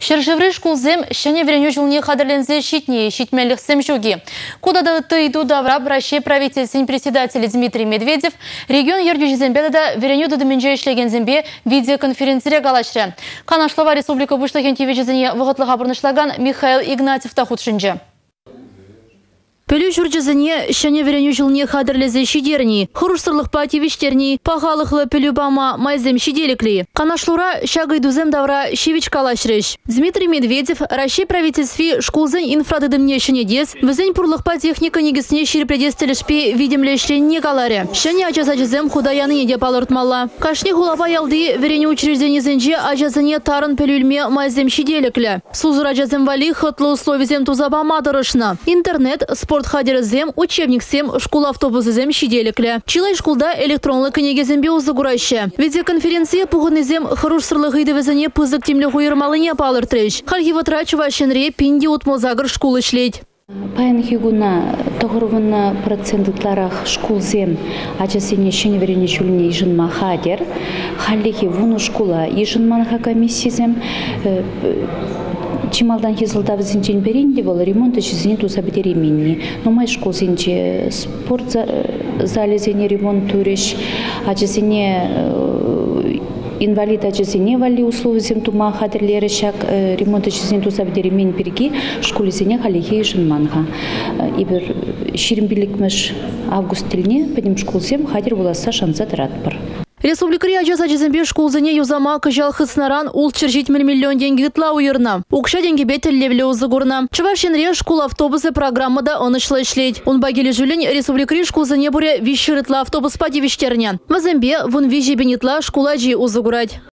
Шержевры шкулзем шәне вереню жылне қадырлензе шитне шитмеліқсем жүге. Кудада тыйду давраб Россия правительствен председатель Дмитрий Медведев регион ердюжізембедада вереню дыдымінже ішлеген видеоконференция галашры. Канашлова республика бұшлыген тевежізіне вғытлыға бұрнышлаган Михаил Игнатьев тахутшынжы. Пөлі жүрджізіне шәне вереню жылне қадірлезе шидерні, хұрышсырлық пативиштерні, пағалықлы пөлі бама майзем шиделіклі. Канашлура шагайдузем давра шевич калашрыш. Дмитрий Медведев Россия правительстве шкулзен инфрадыдымне шенедес, візен пұрлықпа техника негісіне шерпредестілішпе видимлешленне каларе. Шәне ажазажызем худаяны неде палыртмалла. Кашне хулапа ялды вереню учрежденезенже ажазыне тарын пөлілме майзем шиделіклі. Сузыр ажазем вали хытлы условизем тузаба. Интернет, спорт хадерзем, учебниксем, школ автобусызем шиделіклі. Чилай шкулда электронлы книгезембе узыгурайшы. Видеоконференция пуғынызем хырушсырлы гыйдывызыне пызык темлі хуйырмалыне палыртрыш. Хархиватра чувашенре пинди утмозагыр шкул ишлейд. Паян хигуна тоғырвына процентларах шкулзем ачасыне шеневерене шуліне ижынма хадер. Халлихи вуну шкула ижынманха комиссизем чималдан хизылда візінчен беренде бол ремонт ішізіне туса бідеременне. Номай школ зенче спорт зале зене ремонт туреш, ачасыне инвалид ачасыне вали условизем тума хадерлері шак ремонт ішізіне туса бідеремен бірге школизене халихи жынманға. Ибір ширим билікміш август тіліне пәдім школзем хадер боласа шанса тұратпыр. Республикари ажаса жезембе шкулзыне юзама кыжал хыснаран ул чержитмір миллион деньги гытла уйырна. Укша деньги бет левле узыгурна. Чувашенре автобусы программада онышлы ишлейт. Он багили жүлін республикари шкулзыне буре вишырытла автобус падивиштерне. Мазембе вун вижи бенетла шкула жи узыгурать.